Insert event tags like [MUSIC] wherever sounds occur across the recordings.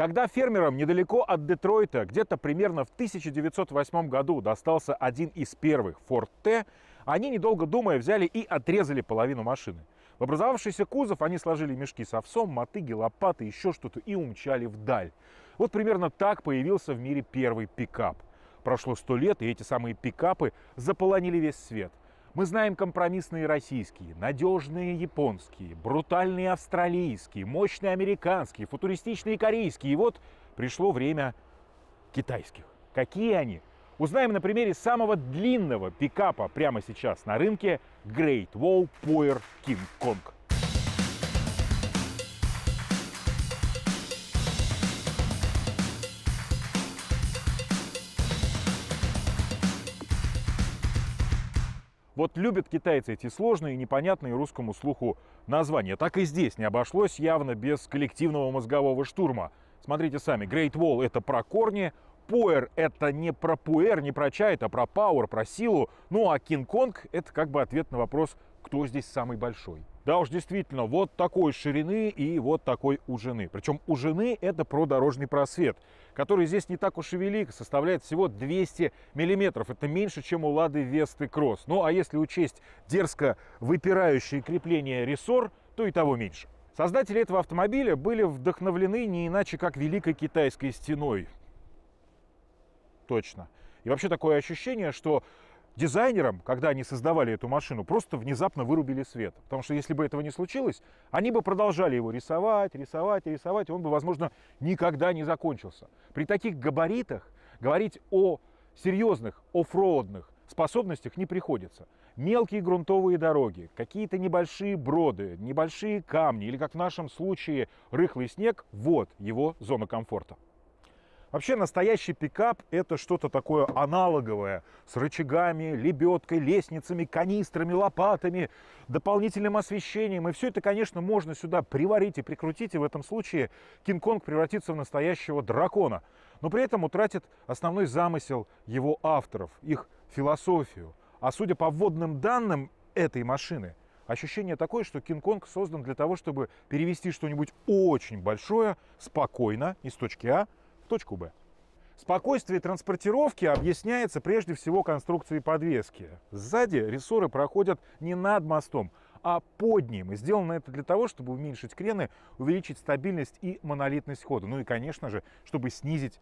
Когда фермерам недалеко от Детройта, где-то примерно в 1908 году достался один из первых Ford T, они, недолго думая, взяли и отрезали половину машины. В образовавшийся кузов они сложили мешки с овсом, мотыги, лопаты, еще что-то и умчали вдаль. Вот примерно так появился в мире первый пикап. Прошло сто лет, и эти самые пикапы заполонили весь свет. Мы знаем компромиссные российские, надежные японские, брутальные австралийские, мощные американские, футуристичные корейские. И вот пришло время китайских. Какие они? Узнаем на примере самого длинного пикапа прямо сейчас на рынке Great Wall Power King Kong. Вот любят китайцы эти сложные и непонятные русскому слуху названия. Так и здесь не обошлось явно без коллективного мозгового штурма. Смотрите сами, Great Wall это про корни, Пуэр это не про пуэр, не про чай, это про пауэр, про силу. Ну а Кинг-Конг это как бы ответ на вопрос, кто здесь самый большой. Да уж действительно, вот такой ширины и вот такой у жены. Причем у жены это про дорожный просвет, который здесь не так уж и велик, составляет всего 200 миллиметров. Это меньше, чем у Лады Весты Кросс. Ну а если учесть дерзко выпирающие крепления рессор, то и того меньше. Создатели этого автомобиля были вдохновлены не иначе, как Великой Китайской стеной. Точно. И вообще такое ощущение, что дизайнерам, когда они создавали эту машину, просто внезапно вырубили свет. Потому что если бы этого не случилось, они бы продолжали его рисовать, рисовать, рисовать, и он бы, возможно, никогда не закончился. При таких габаритах говорить о серьезных оффроудных способностях не приходится. Мелкие грунтовые дороги, какие-то небольшие броды, небольшие камни или, как в нашем случае, рыхлый снег – вот его зона комфорта. Вообще настоящий пикап это что-то такое аналоговое с рычагами, лебедкой, лестницами, канистрами, лопатами, дополнительным освещением. И все это, конечно, можно сюда приварить и прикрутить, и в этом случае Кинг-Конг превратится в настоящего дракона. Но при этом утратит основной замысел его авторов, их философию. А судя по вводным данным этой машины, ощущение такое, что Кинг-Конг создан для того, чтобы перевести что-нибудь очень большое спокойно из точки А точку Б. Спокойствие транспортировки объясняется прежде всего конструкцией подвески. Сзади рессоры проходят не над мостом, а под ним. И сделано это для того, чтобы уменьшить крены, увеличить стабильность и монолитность хода. Ну и, конечно же, чтобы снизить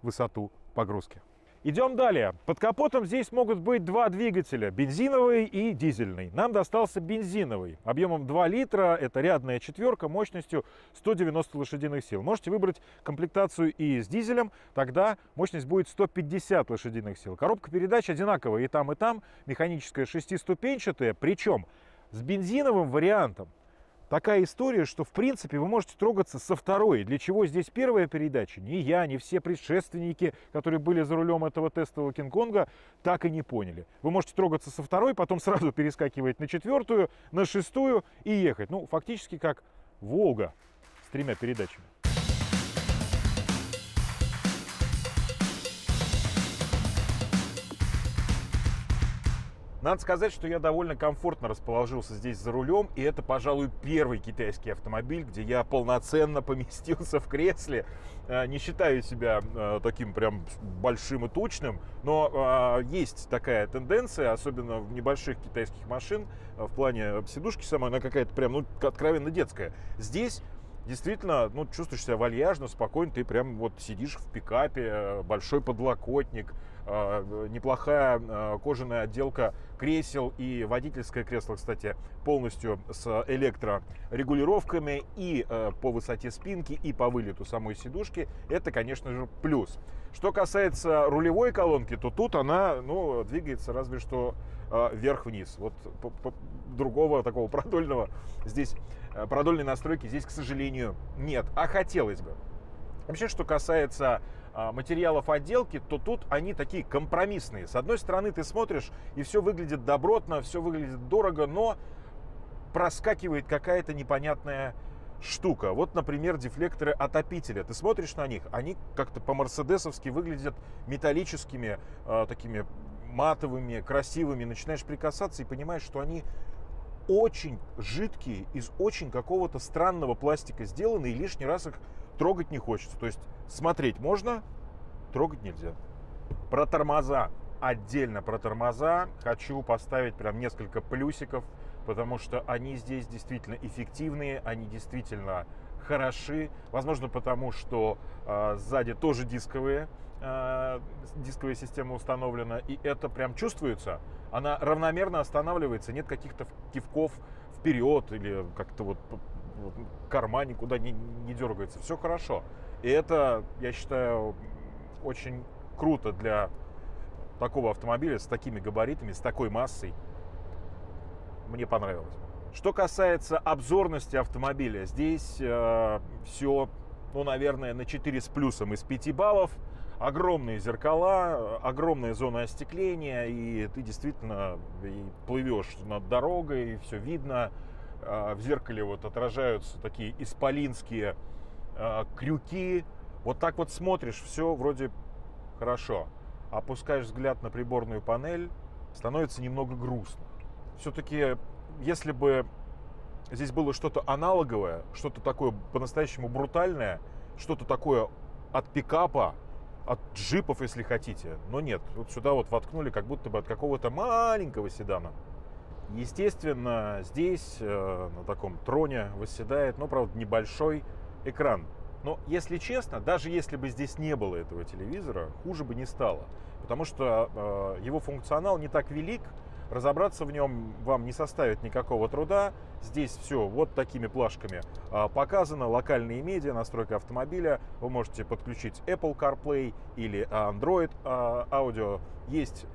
высоту погрузки. Идем далее. Под капотом здесь могут быть два двигателя, бензиновый и дизельный. Нам достался бензиновый, объемом 2 литра, это рядная четверка, мощностью 190 лошадиных сил. Можете выбрать комплектацию и с дизелем, тогда мощность будет 150 лошадиных сил. Коробка передач одинаковая и там, и там, механическая шестиступенчатая, причем с бензиновым вариантом такая история, что в принципе вы можете трогаться со второй. Для чего здесь первая передача? Ни я, ни все предшественники, которые были за рулем этого тестового Кинг-Конга, так и не поняли. Вы можете трогаться со второй, потом сразу [LAUGHS] перескакивать на четвертую, на шестую и ехать. Ну, фактически как Волга с тремя передачами. Надо сказать, что я довольно комфортно расположился здесь за рулем, и это, пожалуй, первый китайский автомобиль, где я полноценно поместился в кресле. Э, не считаю себя э, таким прям большим и тучным, но э, есть такая тенденция, особенно в небольших китайских машин, в плане сидушки самой, она какая-то прям, ну, откровенно детская. Здесь действительно, ну, чувствуешь себя вальяжно, спокойно, ты прям вот сидишь в пикапе, большой подлокотник, неплохая э, кожаная отделка кресел и водительское кресло, кстати, полностью с электрорегулировками и э, по высоте спинки, и по вылету самой сидушки. Это, конечно же, плюс. Что касается рулевой колонки, то тут она, ну, двигается разве что вверх-вниз. Вот другого такого [LAUGHS] продольного здесь, продольной настройки здесь, к сожалению, нет. А хотелось бы. Вообще, что касается материалов отделки, то тут они такие компромиссные. С одной стороны, ты смотришь, и все выглядит добротно, все выглядит дорого, но проскакивает какая-то непонятная штука. Вот, например, дефлекторы отопителя. Ты смотришь на них, они как-то по-мерседесовски выглядят металлическими, э, такими матовыми, красивыми. Начинаешь прикасаться и понимаешь, что они очень жидкие, из очень какого-то странного пластика сделаны, и лишний раз их трогать не хочется. То есть смотреть можно, трогать нельзя. Про тормоза. Отдельно про тормоза хочу поставить прям несколько плюсиков, потому что они здесь действительно эффективные, они действительно хороши. Возможно, потому что э, сзади тоже дисковые, э, дисковая система установлена, и это прям чувствуется. Она равномерно останавливается, нет каких-то кивков вперед или как-то вот карма никуда не, не дергается. Все хорошо. И это, я считаю, очень круто для такого автомобиля с такими габаритами, с такой массой. Мне понравилось. Что касается обзорности автомобиля, здесь э, все, ну, наверное, на 4 с плюсом из 5 баллов. Огромные зеркала, огромная зона остекления, и ты действительно плывешь над дорогой, и все видно. Э, в зеркале вот отражаются такие исполинские крюки. Вот так вот смотришь, все вроде хорошо. Опускаешь взгляд на приборную панель, становится немного грустно. Все-таки если бы здесь было что-то аналоговое, что-то такое по-настоящему брутальное, что-то такое от пикапа, от джипов, если хотите. Но нет, вот сюда вот воткнули как будто бы от какого-то маленького седана. Естественно, здесь э, на таком троне восседает, ну, правда, небольшой экран. Но, если честно, даже если бы здесь не было этого телевизора, хуже бы не стало. Потому что э, его функционал не так велик, Разобраться в нем вам не составит никакого труда. Здесь все вот такими плашками а, показано. Локальные медиа, настройка автомобиля. Вы можете подключить Apple CarPlay или Android а, аудио. Есть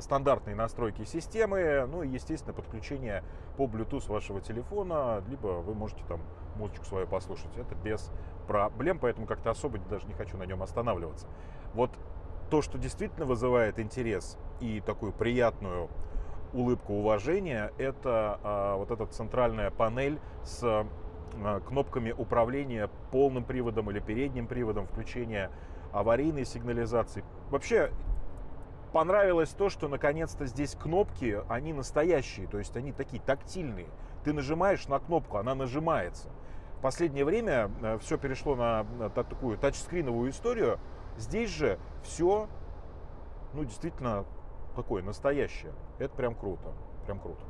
стандартные настройки системы, ну и, естественно, подключение по Bluetooth вашего телефона, либо вы можете там музычку свою послушать. Это без проблем, поэтому как-то особо даже не хочу на нем останавливаться. Вот то, что действительно вызывает интерес и такую приятную улыбку уважения, это а, вот эта центральная панель с а, кнопками управления полным приводом или передним приводом, включения аварийной сигнализации. Вообще понравилось то, что наконец-то здесь кнопки, они настоящие, то есть они такие тактильные. Ты нажимаешь на кнопку, она нажимается. В последнее время а, все перешло на такую тачскриновую историю. Здесь же все, ну, действительно такое настоящее. Это прям круто, прям круто.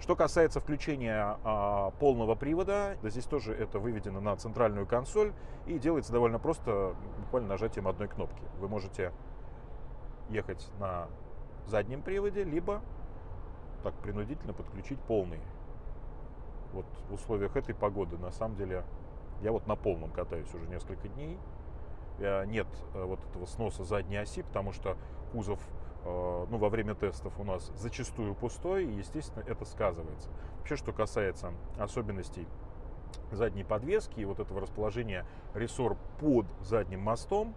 Что касается включения а, полного привода, да, здесь тоже это выведено на центральную консоль и делается довольно просто, буквально нажатием одной кнопки. Вы можете ехать на заднем приводе, либо так принудительно подключить полный. Вот в условиях этой погоды, на самом деле, я вот на полном катаюсь уже несколько дней. Нет э, вот этого сноса задней оси, потому что кузов Э, ну, во время тестов у нас зачастую пустой, и, естественно, это сказывается. Вообще, что касается особенностей задней подвески и вот этого расположения рессор под задним мостом,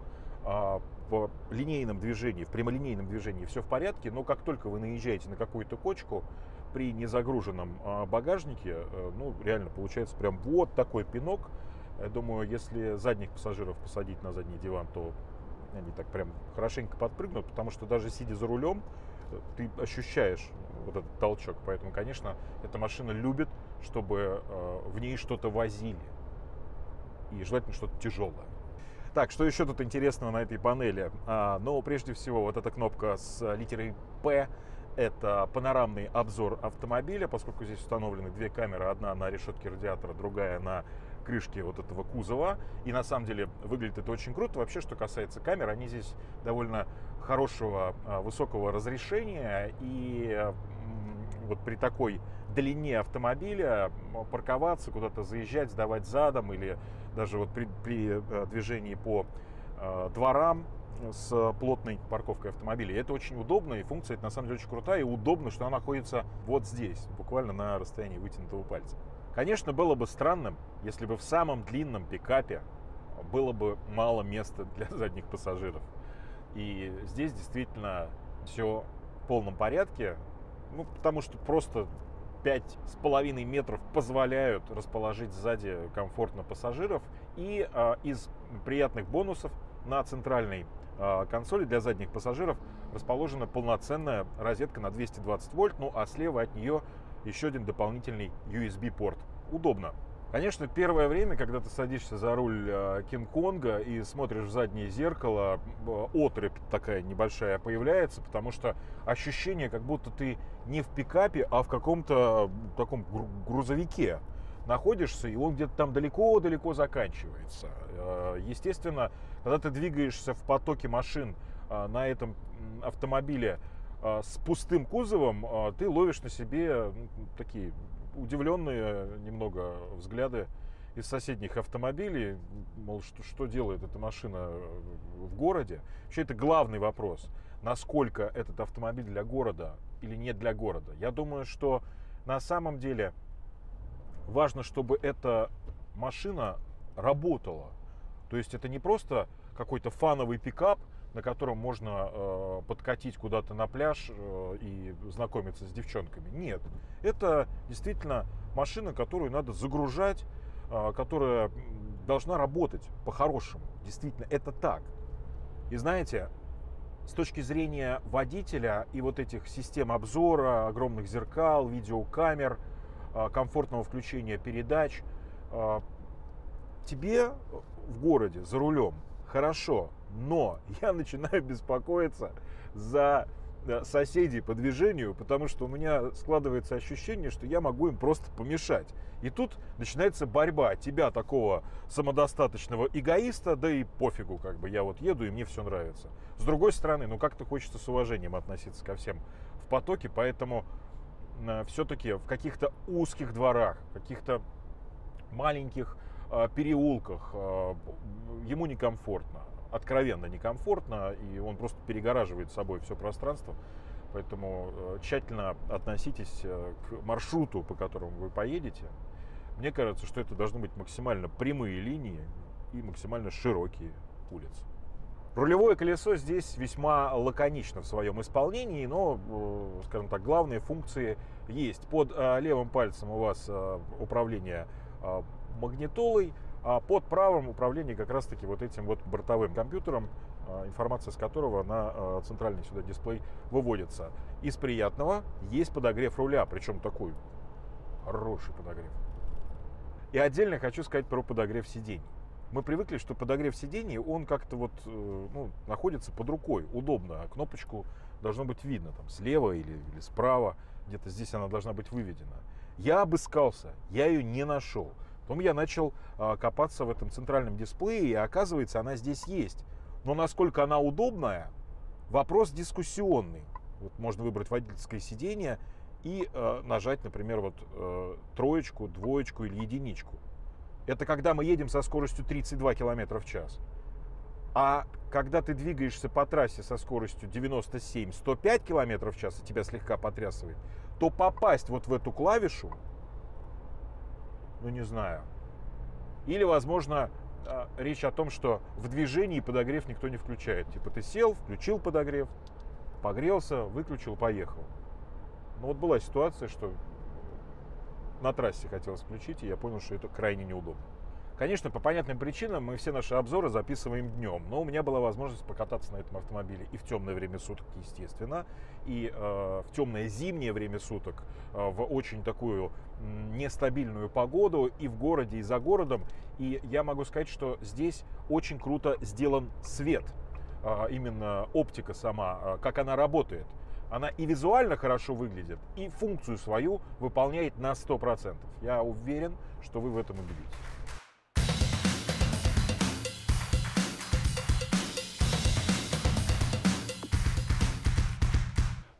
в линейном движении, в прямолинейном движении все в порядке, но как только вы наезжаете на какую-то кочку, при незагруженном а, багажнике, э, ну, реально получается прям вот такой пинок. Я думаю, если задних пассажиров посадить на задний диван, то они так прям хорошенько подпрыгнут, потому что даже сидя за рулем, э, ты ощущаешь вот этот толчок. Поэтому, конечно, эта машина любит, чтобы э, в ней что-то возили. И желательно что-то тяжелое. Так, что еще тут интересного на этой панели? А, ну, прежде всего, вот эта кнопка с литерой P это панорамный обзор автомобиля, поскольку здесь установлены две камеры, одна на решетке радиатора, другая на крышки вот этого кузова. И на самом деле выглядит это очень круто. Вообще, что касается камер, они здесь довольно хорошего, а, высокого разрешения. И вот при такой длине автомобиля парковаться, куда-то заезжать, сдавать задом или даже вот при, при э, движении по э, дворам с плотной парковкой автомобилей. Это очень удобно, и функция это на самом деле очень крутая, и удобно, что она находится вот здесь, буквально на расстоянии вытянутого пальца. Конечно, было бы странным, если бы в самом длинном пикапе было бы мало места для задних пассажиров. И здесь действительно все в полном порядке, ну, потому что просто пять с половиной метров позволяют расположить сзади комфортно пассажиров. И э, из приятных бонусов на центральной э, консоли для задних пассажиров расположена полноценная розетка на 220 вольт, ну а слева от нее еще один дополнительный USB-порт. Удобно. Конечно, первое время, когда ты садишься за руль э, Кинг-Конга и смотришь в заднее зеркало, отрыбь такая небольшая появляется, потому что ощущение, как будто ты не в пикапе, а в каком-то таком грузовике находишься, и он где-то там далеко-далеко заканчивается. Э, естественно, когда ты двигаешься в потоке машин э, на этом автомобиле с пустым кузовом, ты ловишь на себе такие удивленные немного взгляды из соседних автомобилей, мол, что, что делает эта машина в городе. Вообще это главный вопрос, насколько этот автомобиль для города или не для города. Я думаю, что на самом деле важно, чтобы эта машина работала. То есть это не просто какой-то фановый пикап, на котором можно э, подкатить куда-то на пляж э, и знакомиться с девчонками. Нет, это действительно машина, которую надо загружать, э, которая должна работать по-хорошему. Действительно, это так. И знаете, с точки зрения водителя и вот этих систем обзора, огромных зеркал, видеокамер, э, комфортного включения передач, э, тебе в городе за рулем хорошо, но [LAUGHS] я начинаю беспокоиться за э, соседей по движению, потому что у меня складывается ощущение, что я могу им просто помешать. И тут начинается борьба тебя, такого самодостаточного эгоиста, да и пофигу, как бы я вот еду и мне все нравится. С другой стороны, ну как-то хочется с уважением относиться ко всем в потоке, поэтому э, все-таки в каких-то узких дворах, каких-то маленьких переулках э, ему некомфортно откровенно некомфортно, и он просто перегораживает собой все пространство. Поэтому э, тщательно относитесь э, к маршруту, по которому вы поедете. Мне кажется, что это должны быть максимально прямые линии и максимально широкие улицы. Рулевое колесо здесь весьма лаконично в своем исполнении, но, э, скажем так, главные функции есть. Под левым пальцем у вас управление магнитолой, а под правым управление как раз-таки вот этим вот бортовым компьютером, а, информация с которого на а, центральный сюда дисплей выводится. Из приятного есть подогрев руля, причем такой хороший подогрев. И отдельно хочу сказать про подогрев сидений. Мы привыкли, что подогрев сидений, он как-то вот э, ну, находится под рукой, удобно. А кнопочку должно быть видно там слева или, или справа, где-то здесь она должна быть выведена. Я обыскался, я ее не нашел. Потом я начал а, копаться в этом центральном дисплее, и оказывается, она здесь есть. Но насколько она удобная, вопрос дискуссионный. Вот можно выбрать водительское сиденье и э, нажать, например, вот э, троечку, двоечку или единичку. Это когда мы едем со скоростью 32 км в час. А когда ты двигаешься по трассе со скоростью 97-105 км в час, и тебя слегка потрясывает, то попасть вот в эту клавишу ну не знаю. Или, возможно, а, речь о том, что в движении подогрев никто не включает. Типа ты сел, включил подогрев, погрелся, выключил, поехал. Ну вот была ситуация, что на трассе хотелось включить, и я понял, что это крайне неудобно. Конечно, по понятным причинам мы все наши обзоры записываем днем, но у меня была возможность покататься на этом автомобиле и в темное время суток, естественно, и э, в темное зимнее время суток, э, в очень такую нестабильную погоду и в городе, и за городом. И я могу сказать, что здесь очень круто сделан свет, э, именно оптика сама, э, как она работает. Она и визуально хорошо выглядит, и функцию свою выполняет на 100%. Я уверен, что вы в этом убедитесь.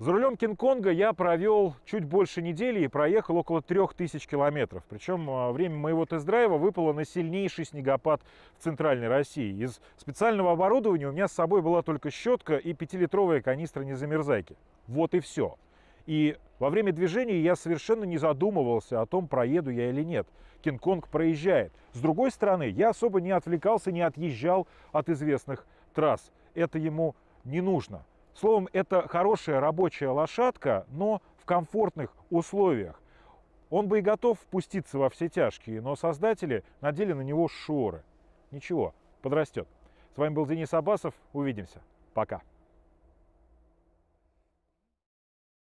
За рулем Кинг-Конга я провел чуть больше недели и проехал около 3000 километров. Причем а, время моего тест-драйва выпало на сильнейший снегопад в центральной России. Из специального оборудования у меня с собой была только щетка и 5-литровая канистра незамерзайки. Вот и все. И во время движения я совершенно не задумывался о том, проеду я или нет. Кинг-Конг проезжает. С другой стороны, я особо не отвлекался, не отъезжал от известных трасс. Это ему не нужно. Словом, это хорошая рабочая лошадка, но в комфортных условиях. Он бы и готов впуститься во все тяжкие, но создатели надели на него шоры. Ничего, подрастет. С вами был Денис Абасов. Увидимся. Пока.